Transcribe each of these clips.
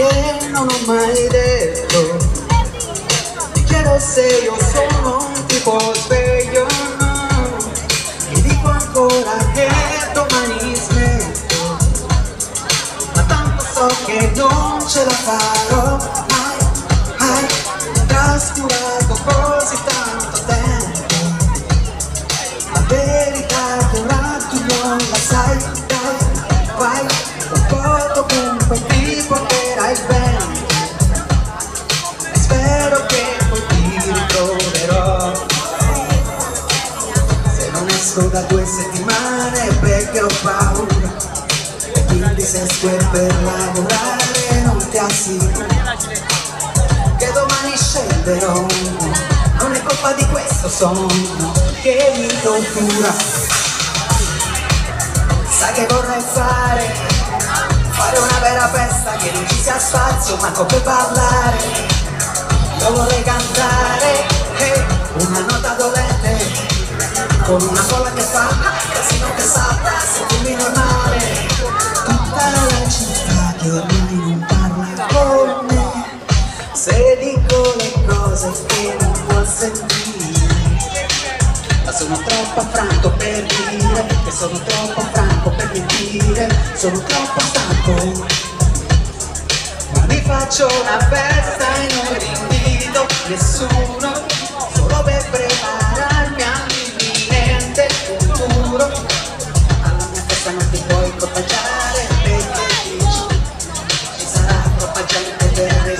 che non ho mai detto. Mi chiedo se io sono un tipo sveglio Mi dico ancora che domani smetto. Ma tanto so che non ce la farò esco da due settimane perché ho paura. Quindi se esco per lavorare non ti assicuro Che domani scenderò. Non è colpa di questo sonno che mi tortura Sai che vorrei fare? Fare una vera festa che non ci sia spazio manco per parlare. Io vorrei cantare hey, una nota dolente Con una colla che fa casino che salta se tu normale Tutta la città che ormai non parla con me Se dico le cose che non vuol sentire. Ma sono troppo franco per dire che sono troppo franco per mentire sono troppo stanco. Ma mi faccio una festa e non invito nessuno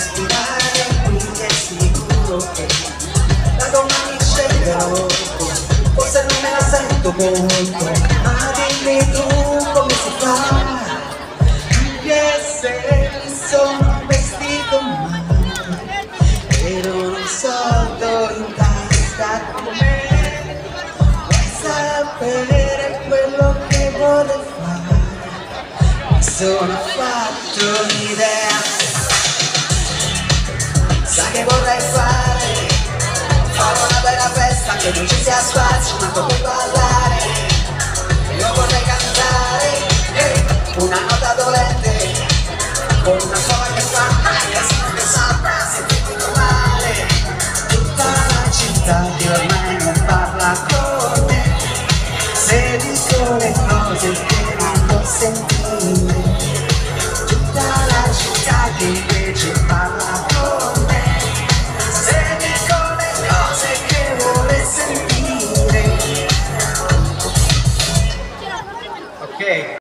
respirare quindi è sicuro che da domani scenderò Forse non me la sento molto Ma dimmi tu come si fa Anche se mi sono vestito male Ero un soldo in tasca come Vuoi sapere quello che vorrei fare Mi sono fatto un'idea sa che vorrei fare. Fare una bella festa che non ci sia spazio ma come ballare. Io vorrei cantare eh, una nota dolente. Con una sola che fa casino che salta se ti dico male. Tutta la città che ormai non parla con me. Se dico le cose che non può sentire tutta la città che invece parla